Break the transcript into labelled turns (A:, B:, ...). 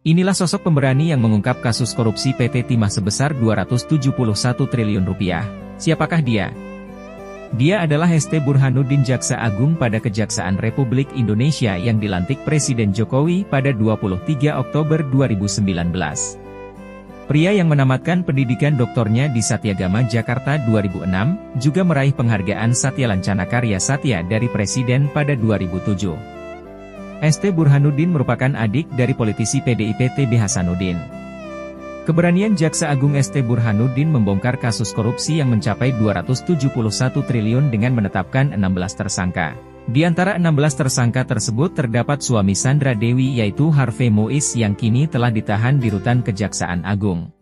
A: Inilah sosok pemberani yang mengungkap kasus korupsi PT Timah sebesar 271 triliun rupiah. Siapakah dia? Dia adalah ST Burhanuddin Jaksa Agung pada Kejaksaan Republik Indonesia yang dilantik Presiden Jokowi pada 23 Oktober 2019. Pria yang menamatkan pendidikan doktornya di Satyagama Jakarta 2006, juga meraih penghargaan Satya Lancana Karya Satya dari Presiden pada 2007. ST Burhanuddin merupakan adik dari politisi PDIP TB Hasanuddin. Keberanian Jaksa Agung ST Burhanuddin membongkar kasus korupsi yang mencapai 271 triliun dengan menetapkan 16 tersangka. Di antara 16 tersangka tersebut terdapat suami Sandra Dewi yaitu Harvey Mois yang kini telah ditahan di rutan Kejaksaan Agung.